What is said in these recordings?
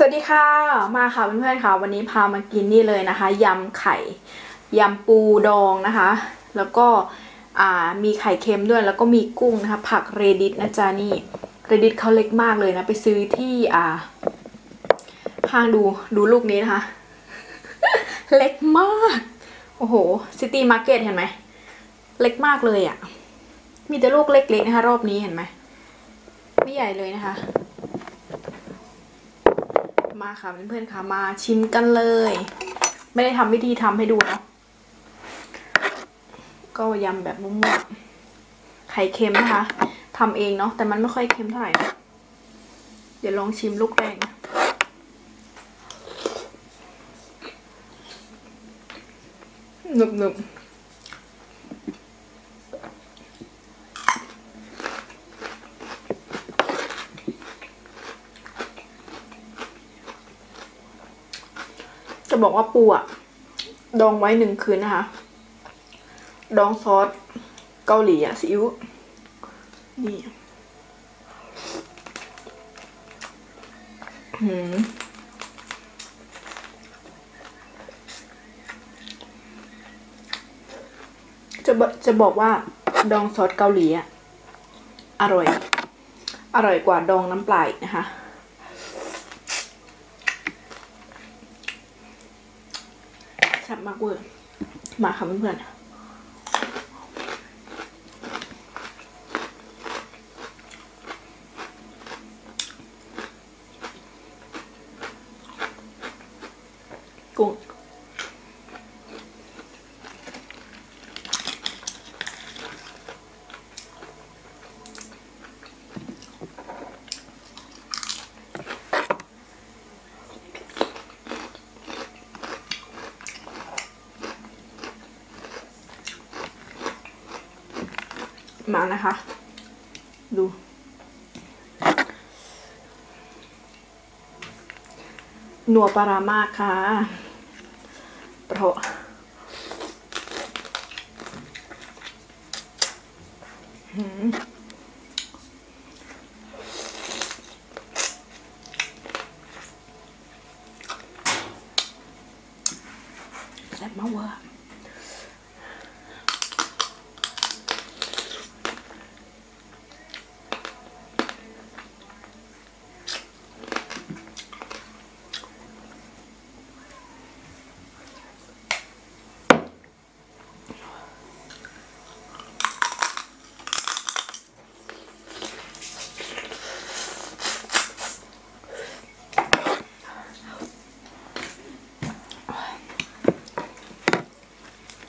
สวัสดีค่ะ มาค่ะเพื่อนๆค่ะ วันนี้พามากินนี่เลยนะคะยำไข่ยำปูดองนะคะ แล้วก็มีไข่เค็มด้วยแล้วก็มีกุ้งนะคะ ผัก radish นะจ๊ะนี่ radish เขาเล็กมากเลยนะ ไปซื้อที่อ่าห้างดูดูลูกนี้นะคะ เล็กมาก โอ้โห City Market เห็นไหม เล็กมากเลยอะ่ะ มีแต่ลูกเล็กๆนะคะ รอบนี้เห็นไหมไม่ใหญ่เลยนะคะ มาค่ะเพื่อนๆค่ะมาชิมกันเลย ไม่ได้ทำวิธีทำให้ดูเนาะก็ยำแบบมั่วๆไข่เค็มนะคะทำเองเนาะแต่มันไม่ค่อยเค็มเท่าไหร่นะเดี๋ยวลองชิมลูกแรกนะหนึบๆ บอกว่าปูอะดองไว้หนึ่งคืนนะคะ ดองซอสเกาหลีอะซีอิ๊วนี่หืมจะจะบอกว่าดองซอสเกาหลีอะอร่อย อร่อยกว่าดองน้ำปลาอีกนะคะ แซ่บมากเวอร์มาค่ะเพื่อนๆกุ้ง มานะคะ ดูนัวปลารามากค่ะ เพราะหืมแซ่บมากเวอร์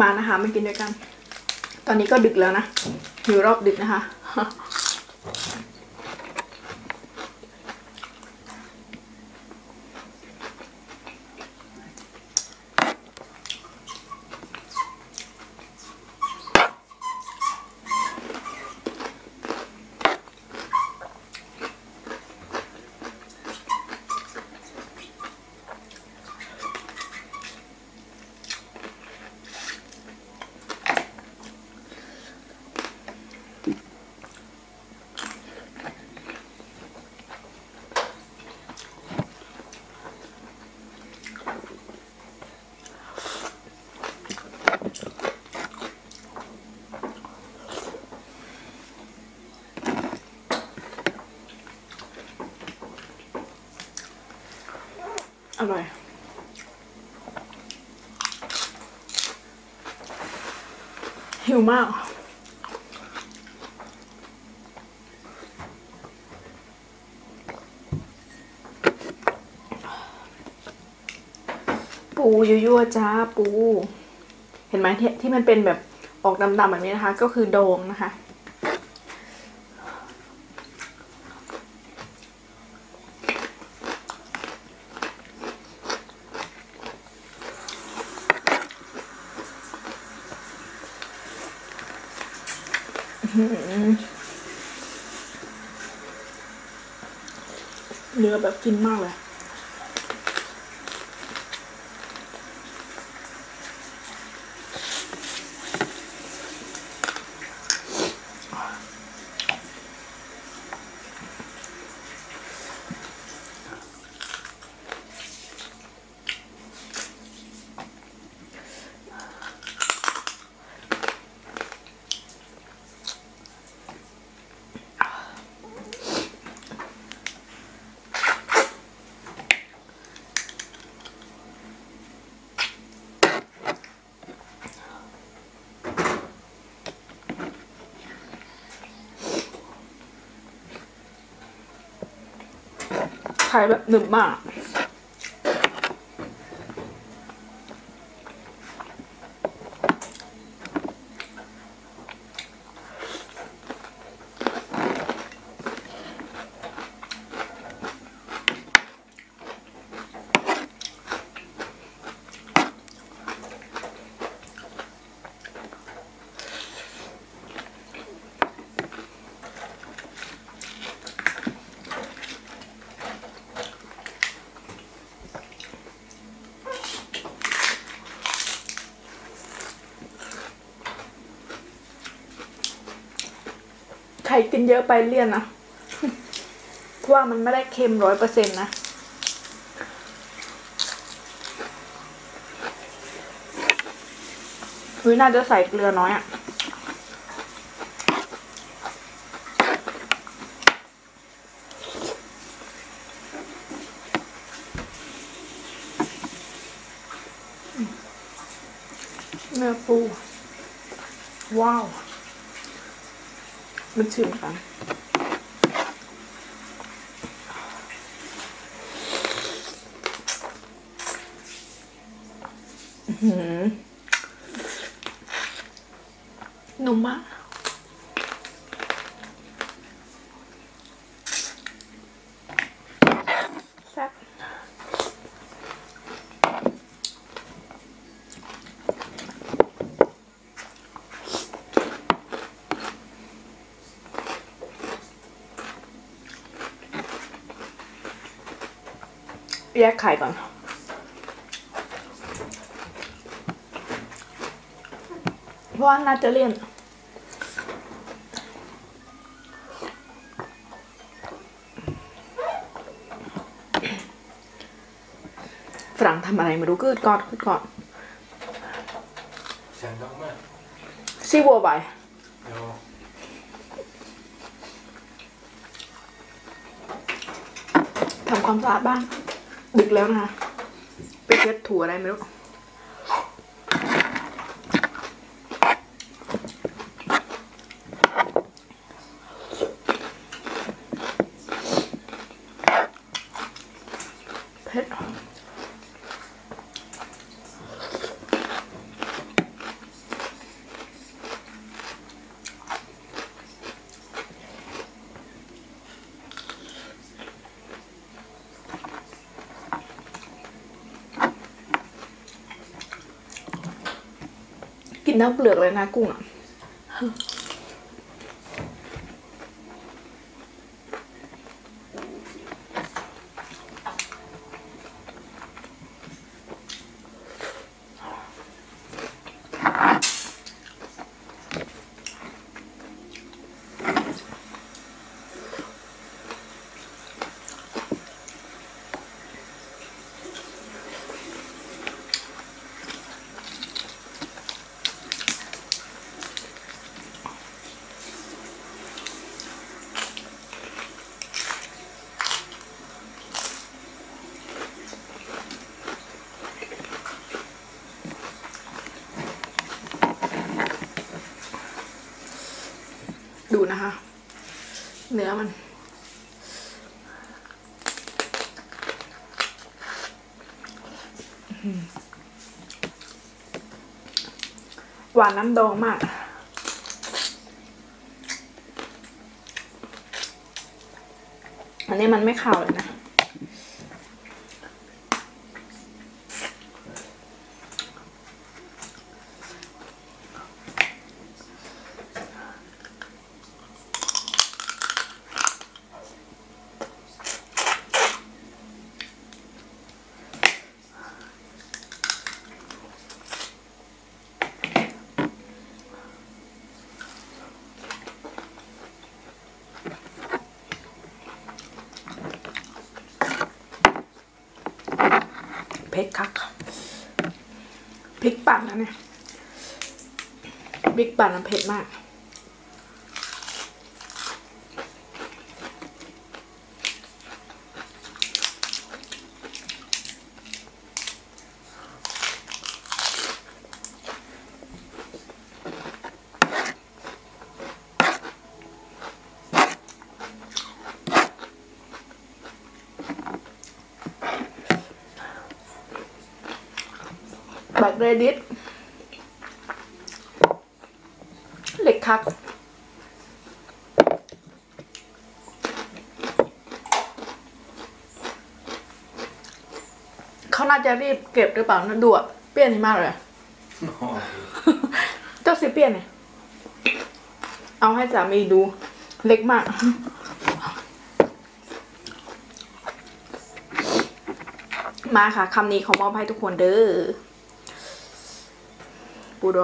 มานะคะมากินด้วยกัน ตอนนี้ก็ดึกแล้วนะอยู่รอบดึกนะคะ อร่อย หิวมากปูยั่วๆจ้าปู เห็นไหมที่ที่มันเป็นแบบออกดำๆแบบนี้นะคะ ก็คือโดงนะคะ เนื้อแบบกินมากเลย ใช่แบบหนึบมาก ไข่ กินเยอะไปเลี่ยนนะเพราะว่ามันไม่ได้เค็มร้อยเปอร์เซ็นต์นะวิน่าจะใส่เกลือน้อยอะ่ะเนื้อปู ว้าว มันชิมกันอื้อหือนุ่มมากแซ่บ แยกไข่ก่อน เพราะว่าน่าจะเลี่ยนฝรั่งทำอะไรไม่รู้กึดกอดกึดกอดเสียงดังมากซีวัวไปเดี๋ยวทำความสะอาดบ้าน ดึกแล้วนะคะ ไปเช็ดถูอะไรไม่รู้ เผ็ด กินน้ำเปลือกเลยนะกุ้งอะ ดูนะคะ เนื้อมัน หวานน้ำดองมาก อันนี้มันไม่ขาวเลยนะ เผ็ดคักพริกปั่นนะเนี่ยพริกปั่นมันเผ็ดมาก กเรดิตเหล็กคักเขาน่าจะรีบเก็บหรือเปล่านะดูอะเปรี้ยนนี่มากเลยอะเจ้าสิเปรี้ยนเนี่ยเอาให้สามีดูเล็กมาก มาค่ะคำนี้ขอมอบให้ทุกคนเด้อ ปูด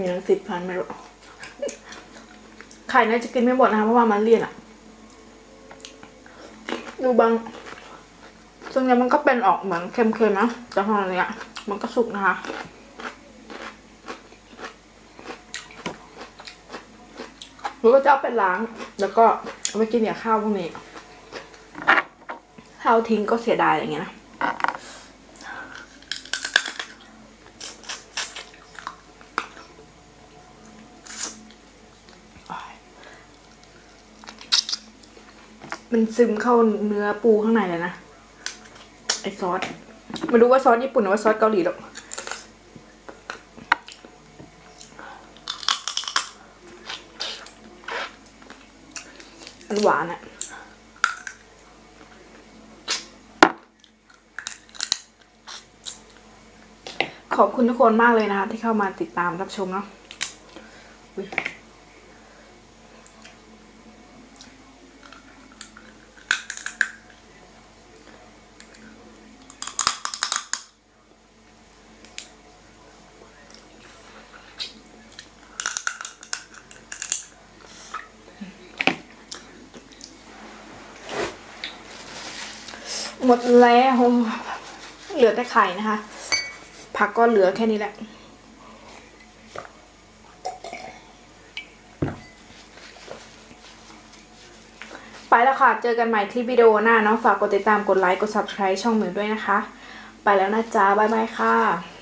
มีนังสิบพันไม่รู้ไข่น่าจะกินไม่หมดนะคะเพราะว่ามันเลี่ยนอะดูบางส่วนใหญ่มันก็เป็นออกเหมือนเค็มๆนะแต่พอเนี้ยมันก็สุกนะคะหรือก็จะเอาไปล้าง แล้วก็เอาไปกินกับข้าวพวกนี้ข้าวทิ้งก็เสียดายอย่างเงี้ยนะ มันซึมเข้าเนื้อปูข้างในเลยนะ ไอซอสไมาดูว่าซอสญี่ปุ่นหรือว่าซอสเกาหลีหรอกมันหวานอะขอบคุณทุกคนมากเลยนะคะที่เข้ามาติดตามรับชมเนาะ หมดแล้วเหลือแต่ไข่นะคะ ผักก็เหลือแค่นี้แหละไปแล้วค่ะ เจอกันใหม่คลิปวิดีโอหน้าเนาะ ฝากกดติดตาม กดไลค์ กด subscribe ช่องหมิวด้วยนะคะ ไปแล้วนะจ๊ะ บ๊ายบายค่ะ